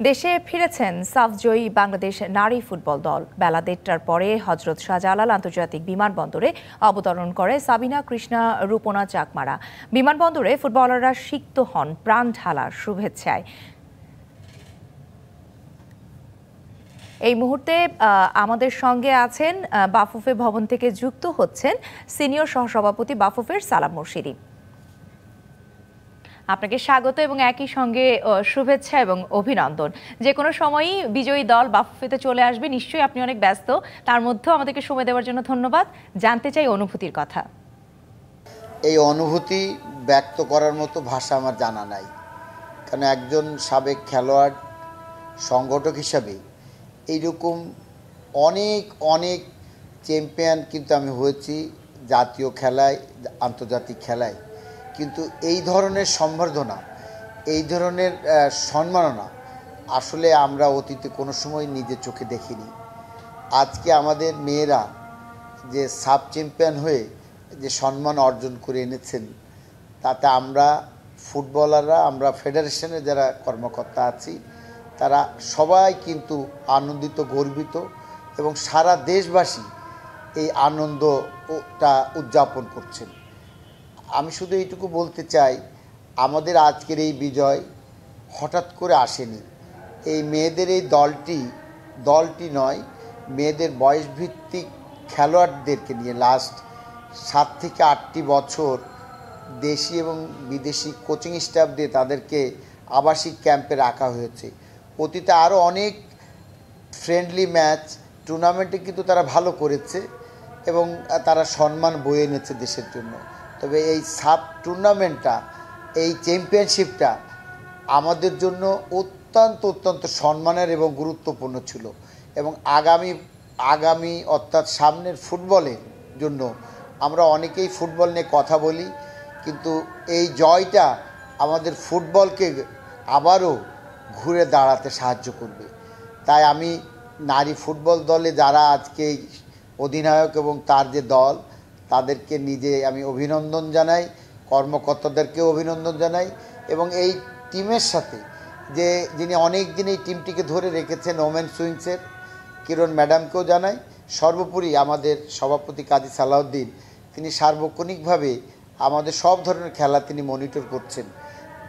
দেশে ফিরেছেন সাফজয়ী বাংলাদেশ নারী ফুটবল দল। বেলা দেড়টার পরে হজরত শাহজালাল আন্তর্জাতিক বিমানবন্দরে অবতরণ করে সাবিনা কৃষ্ণা রূপনা চাকমারা। বিমানবন্দরে ফুটবলাররা সিক্ত হন প্রাণ ঢালার শুভেচ্ছায়। এই মুহূর্তে আমাদের সঙ্গে আছেন বাফুফে ভবন থেকে যুক্ত হচ্ছেন সিনিয়র সহসভাপতি বাফুফের সালাম মুর্শিদি। আপনাকে স্বাগত এবং একই সঙ্গে শুভেচ্ছা এবং অভিনন্দন। যে কোনো সময়ই বিজয়ী দল বাফুফেতে চলে আসবে, নিশ্চয়ই আপনি অনেক ব্যস্ত। তার মধ্যেও আমাদেরকে সময় দেওয়ার জন্য ধন্যবাদ। জানতে চাই অনুভূতির কথা। এই অনুভূতি ব্যক্ত করার মতো ভাষা আমার জানা নাই। কারণ একজন সাবেক খেলোয়াড়, সংগঠক হিসাবে এইরকম অনেক অনেক চ্যাম্পিয়ন কিন্তু আমি হয়েছি জাতীয় খেলায়, আন্তর্জাতিক খেলায়। কিন্তু এই ধরনের সম্বর্ধনা, এই ধরনের সম্মাননা আসলে আমরা অতীতে কোনো সময় নিজের চোখে দেখিনি। আজকে আমাদের মেয়েরা যে সাব চ্যাম্পিয়ন হয়ে যে সম্মান অর্জন করে এনেছেন, তাতে আমরা ফুটবলাররা, আমরা ফেডারেশনের যারা কর্মকর্তা আছি, তারা সবাই কিন্তু আনন্দিত, গর্বিত এবং সারা দেশবাসী এই আনন্দটা উদযাপন করছেন। আমি শুধু এইটুকু বলতে চাই, আমাদের আজকের এই বিজয় হঠাৎ করে আসেনি। এই মেয়েদের এই দলটি দলটি নয়, মেয়েদের বয়সভিত্তিক খেলোয়াড়দেরকে নিয়ে লাস্ট সাত থেকে আটটি বছর দেশি এবং বিদেশি কোচিং স্টাফ দিয়ে তাদেরকে আবাসিক ক্যাম্পে রাখা হয়েছে। অতীতে আরও অনেক ফ্রেন্ডলি ম্যাচ টুর্নামেন্টে কিন্তু তারা ভালো করেছে এবং তারা সম্মান বয়ে এনেছে দেশের জন্য। তবে এই সাব টুর্নামেন্টটা, এই চ্যাম্পিয়নশিপটা আমাদের জন্য অত্যন্ত অত্যন্ত সম্মানের এবং গুরুত্বপূর্ণ ছিল। এবং আগামী আগামী অর্থাৎ সামনের ফুটবলের জন্য আমরা অনেকেই ফুটবল নিয়ে কথা বলি, কিন্তু এই জয়টা আমাদের ফুটবলকে আবারও ঘুরে দাঁড়াতে সাহায্য করবে। তাই আমি নারী ফুটবল দলে যারা আজকে অধিনায়ক এবং তার যে দল তাদেরকে নিজে আমি অভিনন্দন জানাই, কর্মকর্তাদেরকেও অভিনন্দন জানাই এবং এই টিমের সাথে যে যিনি অনেক দিন এই টিমটিকে ধরে রেখেছেন ওমেন সুইংসের, কিরণ ম্যাডামকেও জানাই। সর্বোপরি আমাদের সভাপতি কাজী সালাউদ্দিন, তিনি সার্বক্ষণিকভাবে আমাদের সব ধরনের খেলা তিনি মনিটর করছেন।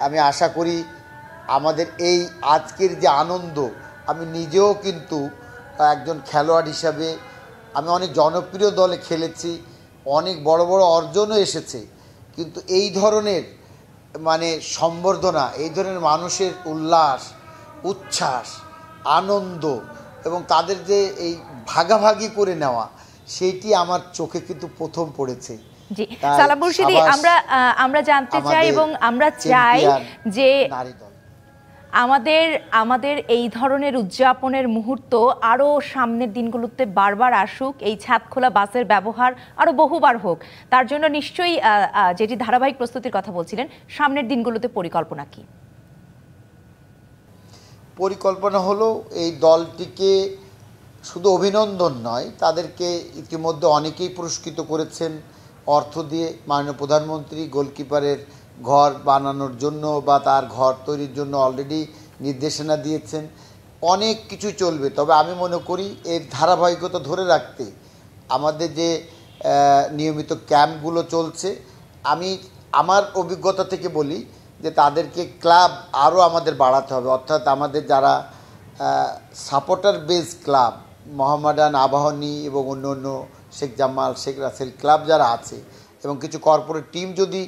আমি আশা করি আমাদের এই আজকের যে আনন্দ, আমি নিজেও কিন্তু একজন খেলোয়াড় হিসাবে আমি অনেক জনপ্রিয় দলে খেলেছি। অনেক বড় বড় অর্জনও এসেছে। কিন্তু এই ধরনের মানে সম্বর্ধনা এই ধরনের মানুষের উল্লাস উচ্ছ্বাস আনন্দ এবং তাদের যে এই ভাগাভাগি করে নেওয়া সেইটি আমার চোখে কিন্তু প্রথম পড়েছে। জি সালাম মুর্শিদি আমরা আমরা জানতে চাই এবং আমরা চাই যে আমাদের আমাদের এই ধরনের উদযাপনের মুহূর্ত আরও সামনের দিনগুলোতে বারবার আসুক, এই ছাদ খোলা বাসের ব্যবহার আরও বহুবার হোক। তার জন্য নিশ্চয়ই যেটি ধারাবাহিক প্রস্তুতির কথা বলছিলেন, সামনের দিনগুলোতে পরিকল্পনা কি? পরিকল্পনা হলো এই দলটিকে শুধু অভিনন্দন নয়, তাদেরকে ইতিমধ্যে অনেকেই পুরস্কৃত করেছেন। অর্থ দিয়ে মাননীয় প্রধানমন্ত্রী, গোলকিপারের ঘর বানানোর জন্য বা তার ঘর তৈরির জন্য অলরেডি নির্দেশনা দিয়েছেন। অনেক কিছু চলবে, তবে আমি মনে করি এর ধারাবাহিকতা ধরে রাখতে আমাদের যে নিয়মিত ক্যাম্পগুলো চলছে, আমি আমার অভিজ্ঞতা থেকে বলি যে তাদেরকে ক্লাব আরও আমাদের বাড়াতে হবে। অর্থাৎ আমাদের যারা supporter base club, Mohammedan Abahani এবং অন্য অন্য শেখ জামাল, শেখ রাসেল ক্লাব যারা আছে এবং কিছু কর্পোরেট টিম যদি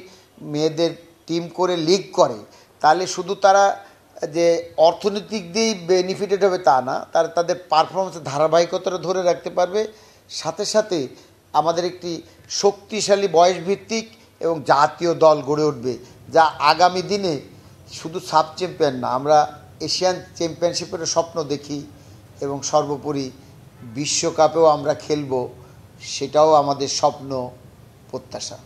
মেয়েদের টিম করে লিগ করে, তাহলে শুধু তারা যে অর্থনৈতিক দিয়েই বেনিফিটেড হবে তা না, তারা, তাদের পারফরমেন্সের ধারাবাহিকতাটা ধরে রাখতে পারবে। সাথে সাথে আমাদের একটি শক্তিশালী বয়সভিত্তিক এবং জাতীয় দল গড়ে উঠবে, যা আগামী দিনে শুধু সাব চ্যাম্পিয়ন না, আমরা এশিয়ান চ্যাম্পিয়নশিপের স্বপ্ন দেখি এবং সর্বোপরি বিশ্বকাপেও আমরা খেলব, সেটাও আমাদের স্বপ্ন প্রত্যাশা।